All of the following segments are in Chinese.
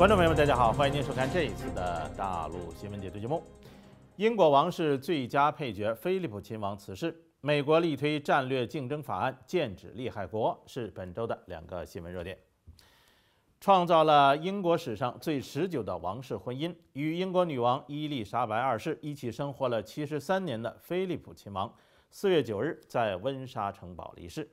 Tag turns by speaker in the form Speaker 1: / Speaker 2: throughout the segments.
Speaker 1: 观众朋友们，大家好，欢迎您收看这一次的大陆新闻解读节目。英国王室最佳配角菲利普亲王辞世，美国力推战略竞争法案剑指利害国，是本周的两个新闻热点。创造了英国史上最持久的王室婚姻，与英国女王伊丽莎白二世一起生活了七十三年的菲利普亲王，四月九日在温莎城堡离世。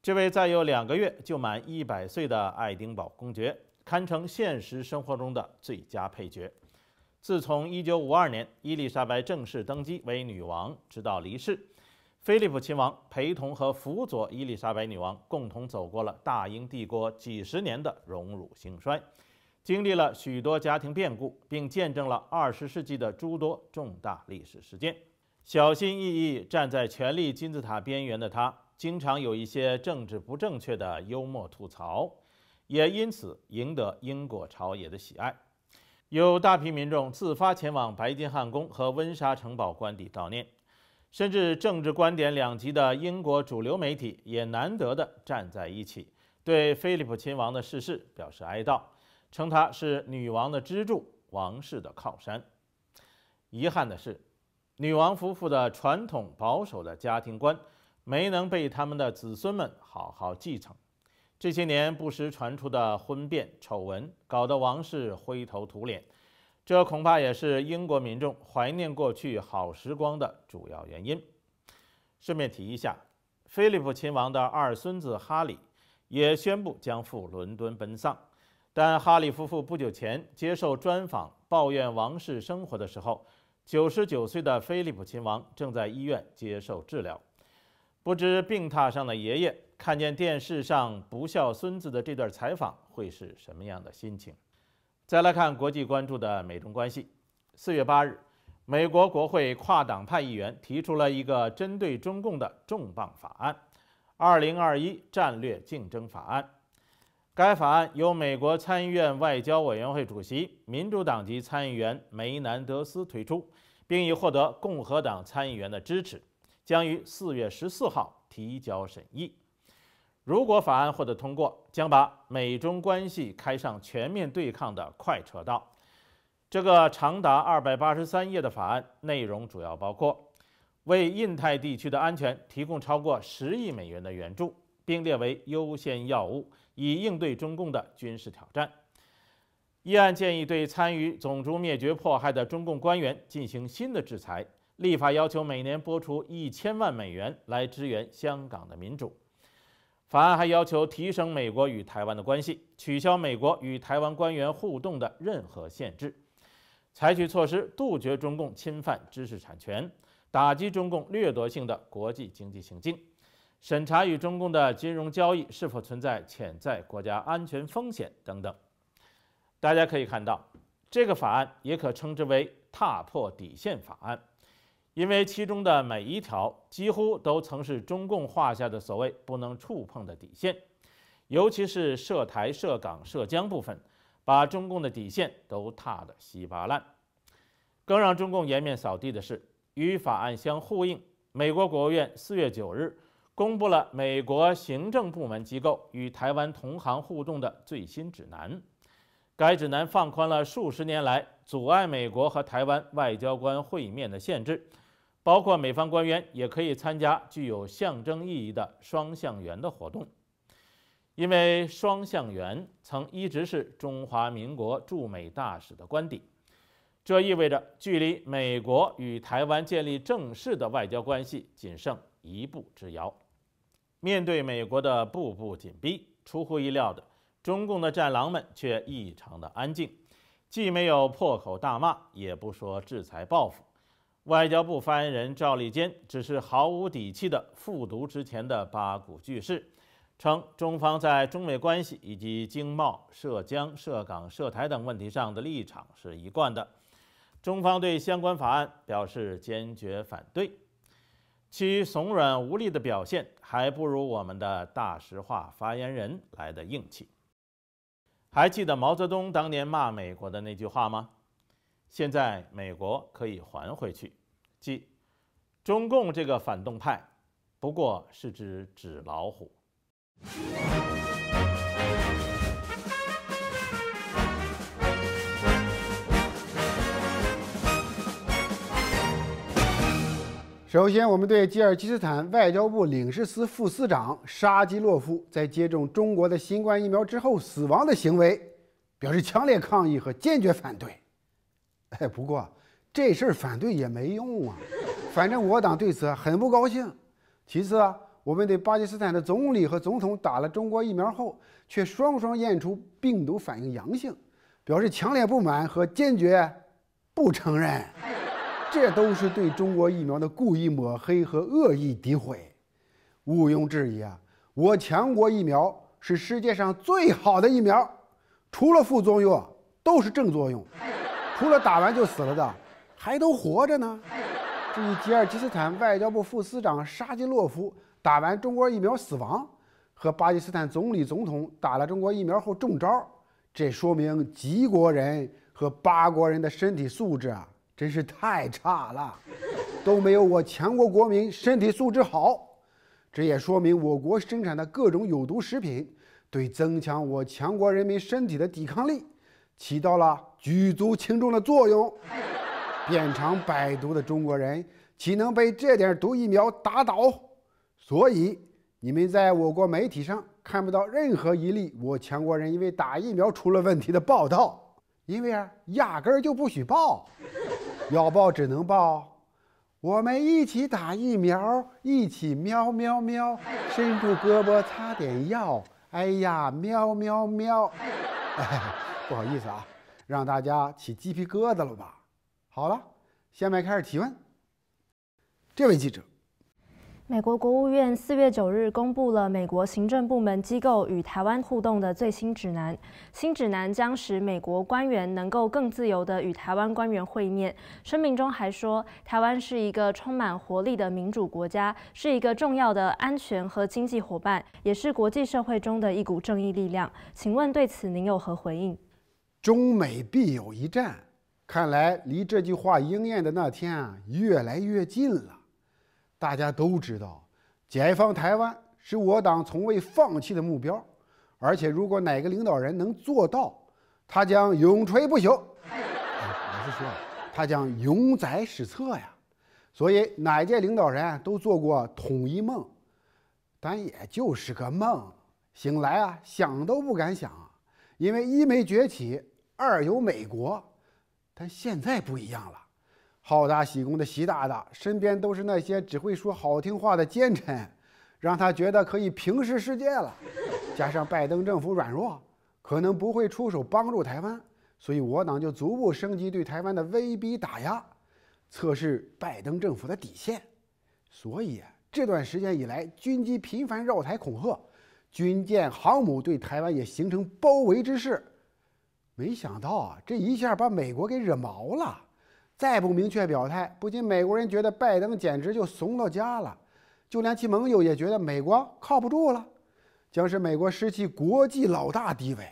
Speaker 1: 这位再有两个月就满一百岁的爱丁堡公爵。堪称现实生活中的最佳配角。自从1952年伊丽莎白正式登基为女王，直到离世，菲利普亲王陪同和辅佐伊丽莎白女王共同走过了大英帝国几十年的荣辱兴衰，经历了许多家庭变故，并见证了20世纪的诸多重大历史事件。小心翼翼站在权力金字塔边缘的他，经常有一些政治不正确的幽默吐槽。也因此赢得英国朝野的喜爱，有大批民众自发前往白金汉宫和温莎城堡官邸悼念，甚至政治观点两极的英国主流媒体也难得地站在一起，对菲利普亲王的逝世表示哀悼，称他是女王的支柱、王室的靠山。遗憾的是，女王夫妇的传统保守的家庭观没能被他们的子孙们好好继承。这些年不时传出的婚变丑闻，搞得王室灰头土脸，这恐怕也是英国民众怀念过去好时光的主要原因。顺便提一下，菲利普亲王的二孙子哈里也宣布将赴伦敦奔丧，但哈里夫妇不久前接受专访抱怨王室生活的时候，九十九岁的菲利普亲王正在医院接受治疗，不知病榻上的爷爷。看见电视上不孝孙子的这段采访会是什么样的心情？再来看国际关注的美中关系。四月八日，美国国会跨党派议员提出了一个针对中共的重磅法案——二零二一战略竞争法案。该法案由美国参议院外交委员会主席、民主党籍参议员梅南德斯推出，并已获得共和党参议员的支持，将于四月十四号提交审议。如果法案获得通过，将把美中关系开上全面对抗的快车道。这个长达二百八十三页的法案内容主要包括为印太地区的安全提供超过十亿美元的援助，并列为优先要务，以应对中共的军事挑战。议案建议对参与种族灭绝迫害的中共官员进行新的制裁，立法要求每年拨出一千万美元来支援香港的民主。法案还要求提升美国与台湾的关系，取消美国与台湾官员互动的任何限制，采取措施杜绝中共侵犯知识产权，打击中共掠夺性的国际经济行径，审查与中共的金融交易是否存在潜在国家安全风险等等。大家可以看到，这个法案也可称之为“踏破底线法案”。因为其中的每一条几乎都曾是中共画下的所谓不能触碰的底线，尤其是涉台、涉港、涉疆部分，把中共的底线都踏得稀巴烂。更让中共颜面扫地的是，与法案相呼应，美国国务院四月九日公布了美国行政部门机构与台湾同行互动的最新指南。该指南放宽了数十年来阻碍美国和台湾外交官会面的限制。包括美方官员也可以参加具有象征意义的双向圆的活动，因为双向圆曾一直是中华民国驻美大使的官邸，这意味着距离美国与台湾建立正式的外交关系仅剩一步之遥。面对美国的步步紧逼，出乎意料的，中共的战狼们却异常的安静，既没有破口大骂，也不说制裁报复。外交部发言人赵立坚只是毫无底气地复读之前的八股句式，称中方在中美关系以及经贸、涉疆、涉港、涉台等问题上的立场是一贯的，中方对相关法案表示坚决反对。其怂软无力的表现，还不如我们的大实话发言人来的硬气。还记得毛泽东当年骂美国的那句话吗？现在美国可以还回去，即中共这个反动派不过是只纸老虎。
Speaker 2: 首先，我们对吉尔吉斯坦外交部领事司副司长沙基洛夫在接种中国的新冠疫苗之后死亡的行为表示强烈抗议和坚决反对。哎，不过这事儿反对也没用啊，反正我党对此很不高兴。其次啊，我们对巴基斯坦的总理和总统打了中国疫苗后却双双验出病毒反应阳性，表示强烈不满和坚决不承认。这都是对中国疫苗的故意抹黑和恶意诋毁，毋庸置疑啊！我强国疫苗是世界上最好的疫苗，除了副作用都是正作用，除了打完就死了的还都活着呢。至于吉尔吉斯坦外交部副司长沙基洛夫打完中国疫苗死亡，和巴基斯坦总理总统打了中国疫苗后中招，这说明吉国人和巴国人的身体素质啊！真是太差了，都没有我强国国民身体素质好。这也说明我国生产的各种有毒食品对增强我强国人民身体的抵抗力起到了举足轻重的作用。遍尝百毒的中国人岂能被这点毒疫苗打倒？所以你们在我国媒体上看不到任何一例我强国人因为打疫苗出了问题的报道，因为啊，压根儿就不许报。要报只能报，我们一起打疫苗，一起喵喵喵，伸出胳膊擦点药。哎呀，喵喵喵！哎，不好意思啊，让大家起鸡皮疙瘩了吧？好了，下面开始提问。这位记者。
Speaker 3: 美国国务院四月九日公布了美国行政部门机构与台湾互动的最新指南。新指南将使美国官员能够更自由地与台湾官员会面。声明中还说，台湾是一个充满活力的民主国家，是一个重要的安全和经济伙伴，也是国际社会中的一股正义力量。请问对此您有何回应？
Speaker 2: 中美必有一战，看来离这句话应验的那天啊，越来越近了。大家都知道，解放台湾是我党从未放弃的目标，而且如果哪个领导人能做到，他将永垂不朽。我是说，他将永载史册呀。所以哪届领导人都做过统一梦，但也就是个梦，醒来啊想都不敢想，因为一没崛起，二有美国，但现在不一样了。好大喜功的习大大身边都是那些只会说好听话的奸臣，让他觉得可以平视世界了。加上拜登政府软弱，可能不会出手帮助台湾，所以我党就逐步升级对台湾的威逼打压，测试拜登政府的底线。所以这段时间以来，军机频繁绕台恐吓，军舰、航母对台湾也形成包围之势。没想到啊，这一下把美国给惹毛了。再不明确表态，不仅美国人觉得拜登简直就怂到家了，就连其盟友也觉得美国靠不住了，将是美国失去国际老大地位。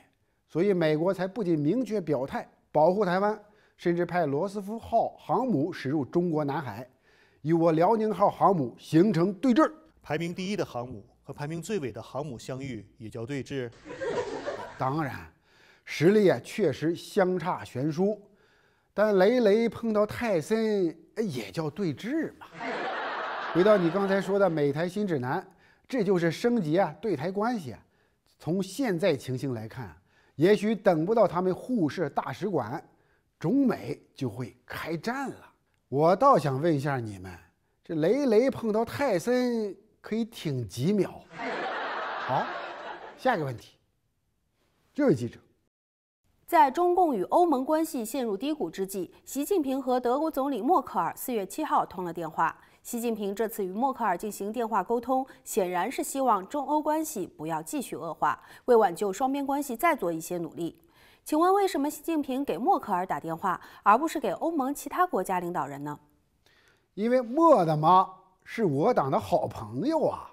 Speaker 2: 所以美国才不仅明确表态保护台湾，甚至派罗斯福号航母驶入中国南海，与我辽宁号航母形成对峙。
Speaker 4: 排名第一的航母和排名最尾的航母相遇，也叫对峙？
Speaker 2: 当然，实力啊确实相差悬殊。但雷雷碰到泰森，也叫对峙嘛。回到你刚才说的美台新指南，这就是升级啊对台关系啊。从现在情形来看，也许等不到他们互设大使馆，中美就会开战了。我倒想问一下你们，这雷雷碰到泰森可以挺几秒？好，下一个问题，这位记者。
Speaker 5: 在中共与欧盟关系陷入低谷之际，习近平和德国总理默克尔四月七号通了电话。习近平这次与默克尔进行电话沟通，显然是希望中欧关系不要继续恶化，为挽救双边关系再做一些努力。请问，为什么习近平给默克尔打电话，而不是给欧盟其他国家领导人呢？
Speaker 2: 因为默的妈是我党的好朋友啊。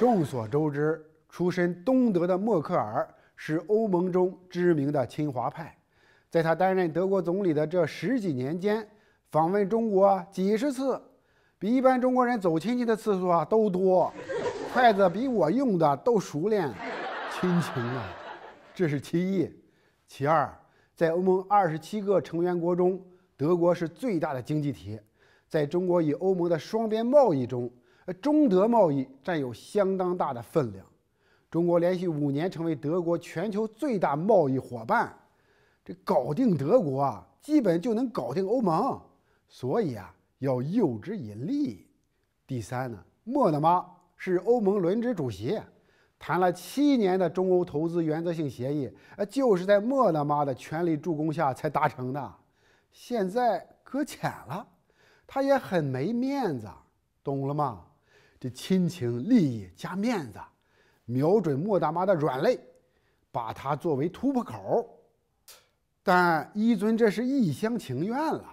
Speaker 2: 众所周知，出身东德的默克尔。是欧盟中知名的亲华派，在他担任德国总理的这十几年间，访问中国几十次，比一般中国人走亲戚的次数啊都多，筷子比我用的都熟练，亲情啊，这是其一。其二，在欧盟二十七个成员国中，德国是最大的经济体，在中国与欧盟的双边贸易中，中德贸易占有相当大的分量。中国连续五年成为德国全球最大贸易伙伴，这搞定德国啊，基本就能搞定欧盟。所以啊，要诱之以利。第三呢，莫大妈是欧盟轮值主席，谈了七年的中欧投资原则性协议，呃，就是在莫大妈的全力助攻下才达成的。现在搁浅了，他也很没面子，懂了吗？这亲情、利益加面子，瞄准莫大妈的软肋，把它作为突破口。但一尊这是一厢情愿了。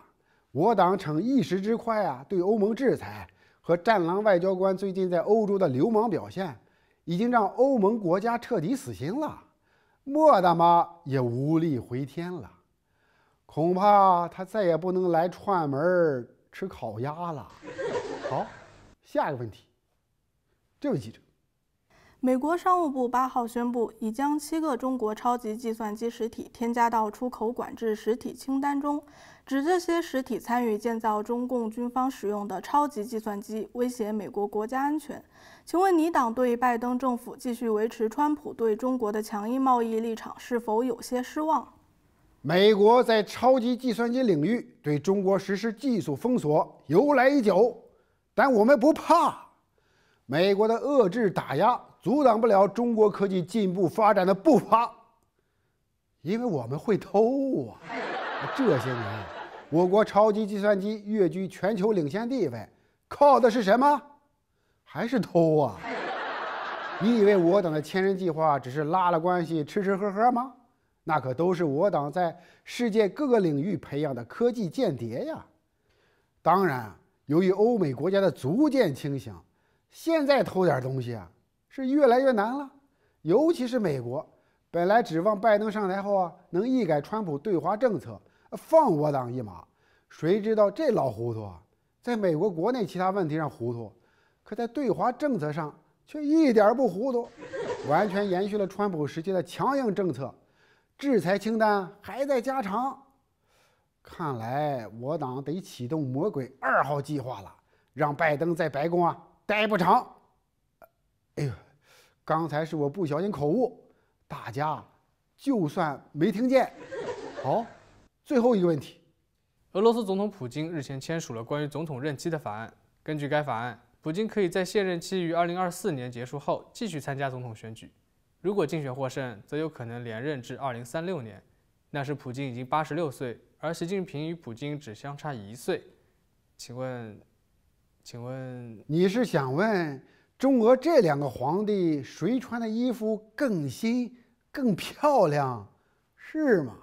Speaker 2: 我党逞一时之快啊，对欧盟制裁和战狼外交官最近在欧洲的流氓表现，已经让欧盟国家彻底死心了。莫大妈也无力回天了。恐怕她再也不能来串门吃烤鸭了。好，下一个问题。这位记者，
Speaker 6: 美国商务部八号宣布，已将七个中国超级计算机实体添加到出口管制实体清单中，指这些实体参与建造中共军方使用的超级计算机，威胁美国国家安全。请问你党对拜登政府继续维持川普对中国的强硬贸易立场是否有些失望？
Speaker 2: 美国在超级计算机领域对中国实施技术封锁由来已久，但我们不怕。美国的遏制打压阻挡不了中国科技进步发展的步伐，因为我们会偷啊！这些年，我国超级计算机跃居全球领先地位，靠的是什么？还是偷啊！你以为我党的千人计划只是拉拉关系、吃吃喝喝吗？那可都是我党在世界各个领域培养的科技间谍呀！当然，由于欧美国家的逐渐清醒，现在偷点东西啊是越来越难了。尤其是美国，本来指望拜登上台后啊能一改川普对华政策，放我党一马，谁知道这老糊涂啊，在美国国内其他问题上糊涂，可在对华政策上却一点不糊涂，完全延续了川普时期的强硬政策。制裁清单还在加长，看来我党得启动“魔鬼二号”计划了，让拜登在白宫啊待不长。哎呦，刚才是我不小心口误，大家就算没听见。好，最后一个问题，
Speaker 7: 俄罗斯总统普京日前签署了关于总统任期的法案，根据该法案，普京可以在现任期于2024年结束后继续参加总统选举。如果竞选获胜，则有可能连任至二零三六年，那时普京已经八十六岁，而习近平与普京只相差一岁。请问，请问
Speaker 2: 你是想问中俄这两个皇帝谁穿的衣服更新、更漂亮，是吗？